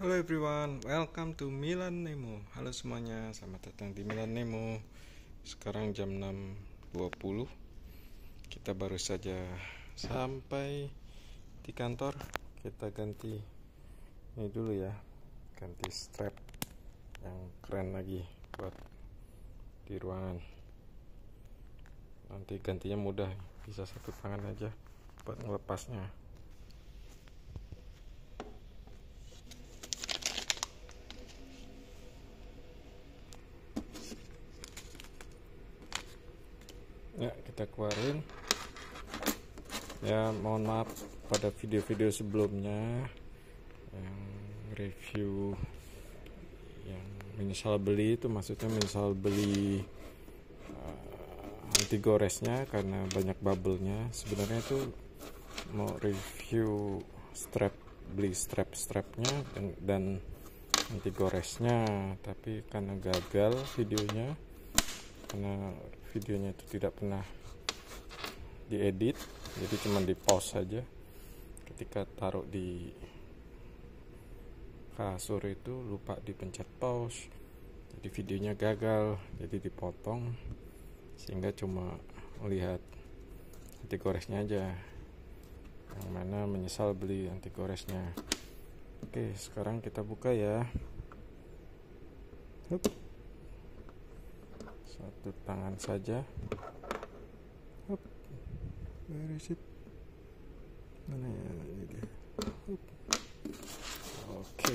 Halo everyone, welcome to Milan Nemo. Halo semuanya, selamat datang di Milan Nemo. Sekarang jam 6.20 Kita baru saja sampai di kantor. Kita ganti ini dulu ya Ganti strap yang keren lagi buat di ruangan. Nanti gantinya mudah, bisa satu tangan aja buat melepasnya ya kita keluarin. Ya mohon maaf pada video-video sebelumnya yang review yang menyesal beli itu maksudnya menyesal beli uh, anti goresnya karena banyak bubble-nya. Sebenarnya itu mau review strap beli strap strapnya dan, dan anti goresnya tapi karena gagal videonya karena videonya itu tidak pernah diedit jadi cuma di pause saja ketika taruh di kasur itu lupa dipencet pause jadi videonya gagal jadi dipotong sehingga cuma melihat anti goresnya aja. Yang mana menyesal beli anti goresnya oke sekarang kita buka ya. Hup satu tangan saja. Hup. where is it mana ya? Ini dia Hup. oke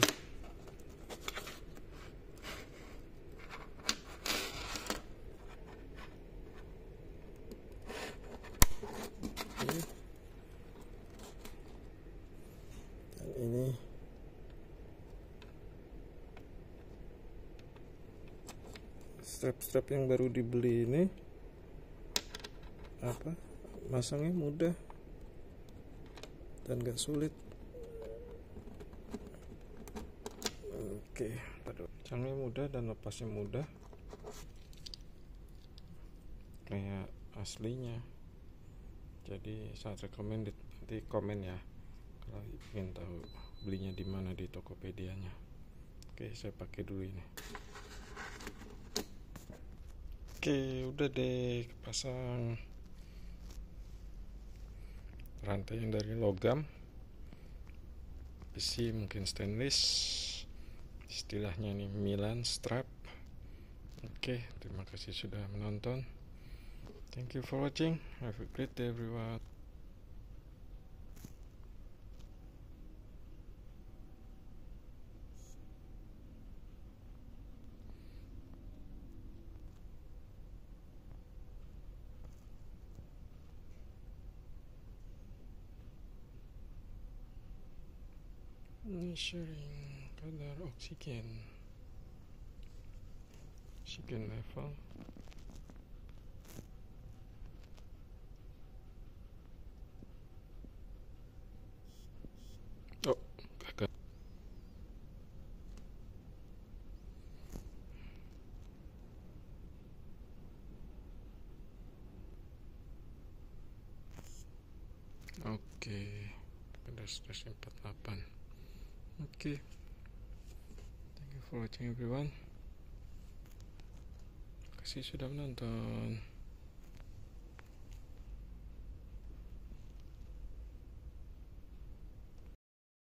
Oke. dan ini strap-strap yang baru dibeli ini apa masangnya mudah dan gak sulit. Oke pasangnya mudah dan lepasnya mudah. Kayak aslinya. Jadi sangat recommended. Nanti komen ya kalau ingin tahu belinya di mana di Tokopedia nya oke saya pakai dulu ini Oke, udah deh pasang rantai yang dari logam. Besi mungkin stainless. Istilahnya ini Milan strap. Oke, terima kasih sudah menonton. Thank you for watching. Have a great day everyone. Measuring kadar oksigen. Oksigen level. Oh oke okay. kadar 148 okay thank you for watching everyone. Kasih sudah menonton